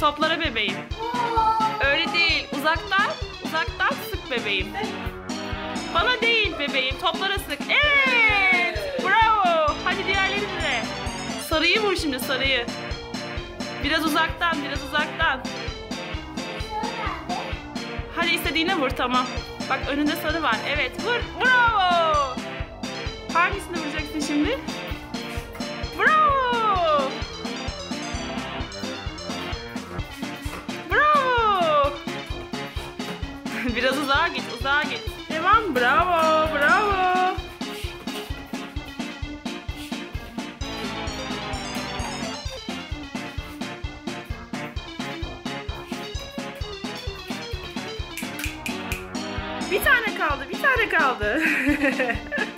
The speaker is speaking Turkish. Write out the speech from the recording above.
Toplara bebeğim. Öyle değil. Uzaktan, uzaktan sık bebeğim. Bana değil bebeğim. Toplara sık. Evet. Bravo. Hadi diğerleri de. Sarıyı vur şimdi sarıyı. Biraz uzaktan, biraz uzaktan. Hadi istediğine vur tamam. Bak önünde sarı var. Evet vur. Bravo. Hangisini vuracaksın şimdi? Biraz uzağa git, uzağa git. Devam. Bravo, bravo. Bir tane kaldı, bir tane kaldı.